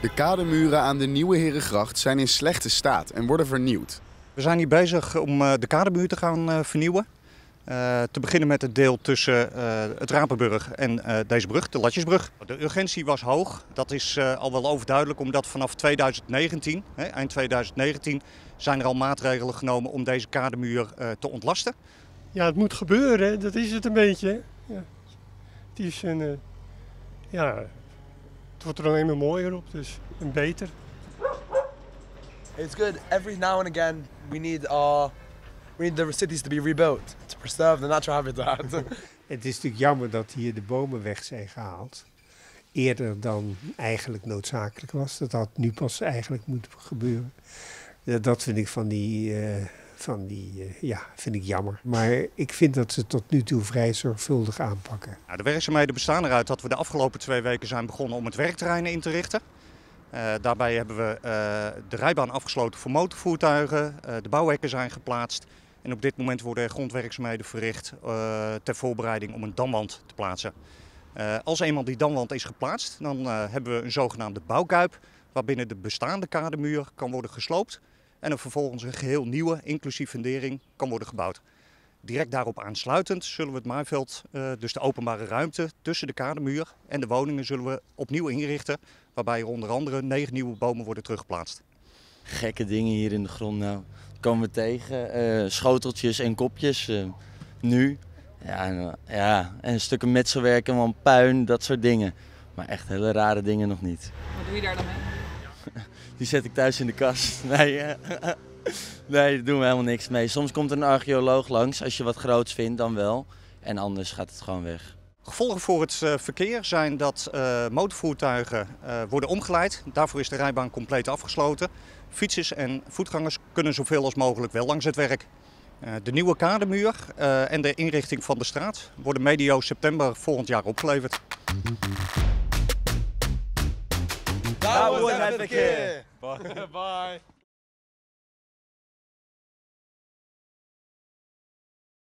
De kademuren aan de Nieuwe Herengracht zijn in slechte staat en worden vernieuwd. We zijn hier bezig om eh, de kademuur te gaan eh, vernieuwen. Uh, te beginnen met het deel tussen uh, het Rapenburg en uh, deze brug, de Latjesbrug. De urgentie was hoog. Dat is al wel overduidelijk omdat vanaf 2019, hè, eind 2019, zijn er al maatregelen genomen om deze kademuur te ontlasten. Ja, het moet gebeuren. Dat is het een beetje. Ja. Het is een, ja, het wordt er alleen maar mooier op, dus en beter. It's good. Every now and again we need our we need the cities to be rebuilt to preserve the natural habitat. Het is natuurlijk jammer dat hier de bomen weg zijn gehaald. Eerder dan eigenlijk noodzakelijk was. Dat had nu pas eigenlijk moeten gebeuren. Dat vind ik van die, uh, van die uh, ja, vind ik jammer. Maar ik vind dat ze tot nu toe vrij zorgvuldig aanpakken. Nou, de werkzaamheden bestaan eruit dat we de afgelopen twee weken zijn begonnen om het werkterrein in te richten. Uh, daarbij hebben we de rijbaan afgesloten voor motorvoertuigen. de bouwhekken zijn geplaatst. En op dit moment worden er grondwerkzaamheden verricht ter voorbereiding om een damwand te plaatsen. Als eenmaal die damwand is geplaatst, dan hebben we een zogenaamde bouwkuip, waarbinnen de bestaande kademuur kan worden gesloopt en er vervolgens een geheel nieuwe, inclusief fundering, kan worden gebouwd. Direct daarop aansluitend zullen we het maaiveld, dus de openbare ruimte tussen de kademuur en de woningen, zullen we opnieuw inrichten, waarbij er onder andere negen nieuwe bomen worden teruggeplaatst. Gekke dingen hier in de grond nou komen we tegen. Uh, schoteltjes en kopjes. Uh, nu. Ja, en, ja, en stukken metselwerk en van puin, dat soort dingen. Maar echt hele rare dingen nog niet. Wat doe je daar dan mee? Die zet ik thuis in de kast. Nee, uh, nee, daar doen we helemaal niks mee. Soms komt er een archeoloog langs. Als je wat groots vindt, dan wel. En anders gaat het gewoon weg. Gevolgen voor het uh, verkeer zijn dat uh, motorvoertuigen worden omgeleid. Daarvoor is de rijbaan compleet afgesloten. Fietsers en voetgangers kunnen zoveel als mogelijk wel langs het werk. de nieuwe kademuur en de inrichting van de straat worden medio september volgend jaar opgeleverd. Dat was het verkeer. Bye. Bye.